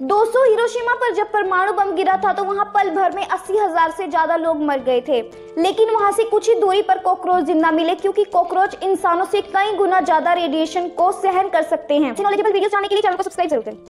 दोस्तों हिरोशिमा पर जब परमाणु बम गिरा था तो वहाँ पल भर में अस्सी हज़ार से ज़्यादा लोग मर गए थे। लेकिन वहाँ से कुछ ही दूरी पर कॉकरोच ज़िंदा मिले क्योंकि कॉकरोच इंसानों से कई गुना ज़्यादा रेडिएशन को सहन कर सकते हैं। नॉलेजेबल वीडियो जानने के लिए चैनल को सब्सक्राइब ज़रूर करें।